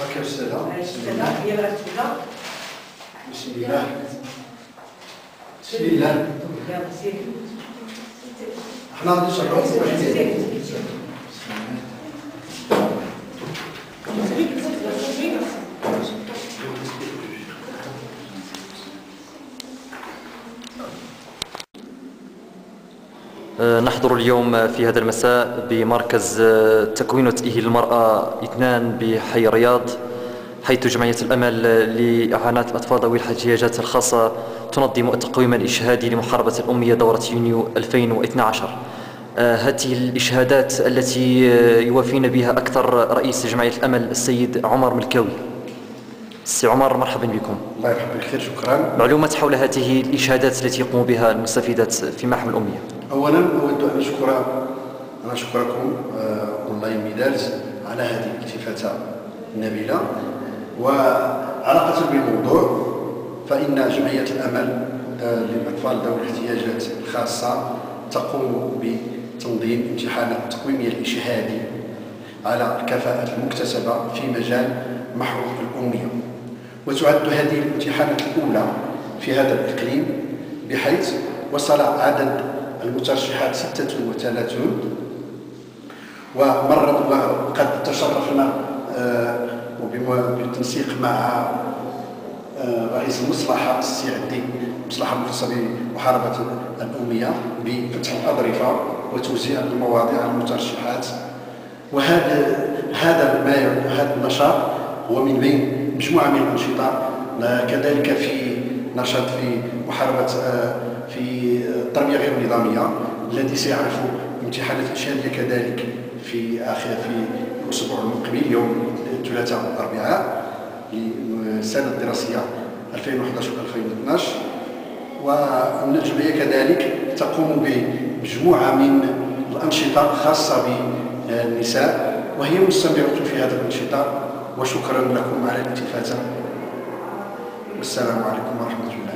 هكا السلام بسم الله بسم الله يلا سير إحنا غادي نشرحوا سير نحضر اليوم في هذا المساء بمركز تكوين وتأهيل المرأة إثنان بحي رياض حيث جمعية الأمل لإعانة الأطفال ذوي الاحتياجات الخاصة تنظم التقويم الإشهادي لمحاربة الأمية دورة يونيو 2012 آه، هذه الإشهادات التي يوافينا بها أكثر رئيس جمعية الأمل السيد عمر ملكاوي. سي عمر مرحبا بكم. الله يرحم بالخير شكرا. معلومات حول هذه الإشهادات التي يقوم بها المستفيدات في محو الأمية. اولا أود أن أشكر أن أشكركم آه، أونلاين ميدالز على هذه الالتفاته النبيلة. وعلاقة بالموضوع فإن جمعية الأمل آه، للأطفال ذوي الاحتياجات الخاصة تقوم بتنظيم امتحانات التقويمية الإشهادي على الكفاءات المكتسبة في مجال محو الاميه وتعد هذه الامتحانات الأولى في هذا الإقليم بحيث وصل عدد المترشحات 36 ومر وقد تشرفنا آه، بالتنسيق مع آه، رئيس المصلحة السي عدي المصلحة المختصة بمحاربة الأمية بفتح الأظرفة وتوزيع المواضيع المترشحات. وهذا هذا ما هذا النشاط هو من بين مجموعة من الأنشطة كذلك في نشاط في محاربة آه، في التربية غير النظامية الذي سيعرف امتحانات الشهادية كذلك في آخر في الأسبوع المقبل يوم الثلاثاء والأربعاء للسنة الدراسية 2011-2012 وأن الجمعية كذلك تقوم بمجموعة من الأنشطة خاصة بالنساء وهي مستمرة في هذه الأنشطة. وشكرا لكم على الالتفاتة والسلام عليكم ورحمة الله.